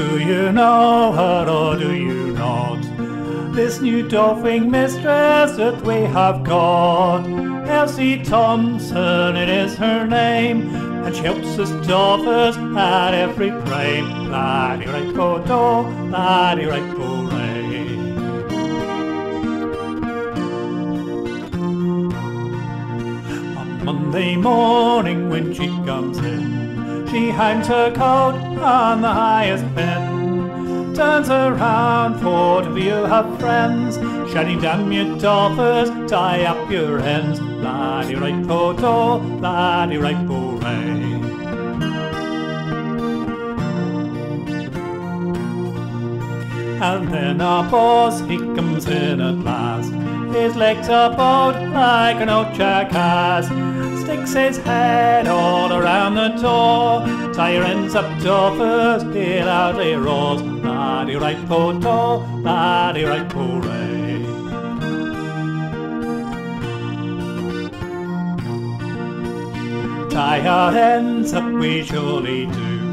do you know her or do you not? This new doffing mistress that we have got. Elsie Thompson, it is her name, and she helps us dolphins at every frame. Laddie right go do, laddie right ray. On Monday morning when she comes in, she hangs her coat on the highest pin, turns around for to view her friends, shouting damn your dolphins, tie up your ends, laddie right po do, laddie right po ray. And then our boss, he comes in at last. His legs are bowed like an old jackass. Sticks his head all around the door. Tire ends up doffers, he loudly roars. Laddie right po do, laddie right po. Tie our ends up we surely do.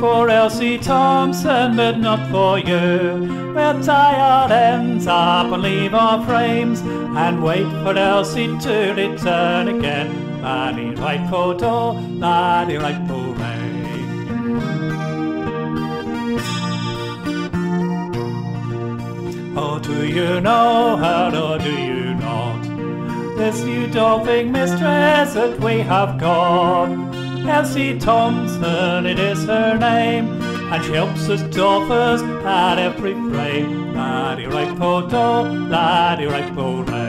For Elsie Thompson, but not for you. We'll tie our ends up and leave our frames and wait for Elsie to return again. Laddie right po do, laddie right po ray. Oh, do you know her or do you not? This new doffing mistress that we have got. Elsie Thompson, it is her name, and she helps us dolphins at every frame. Laddie right po do, laddie right po ray.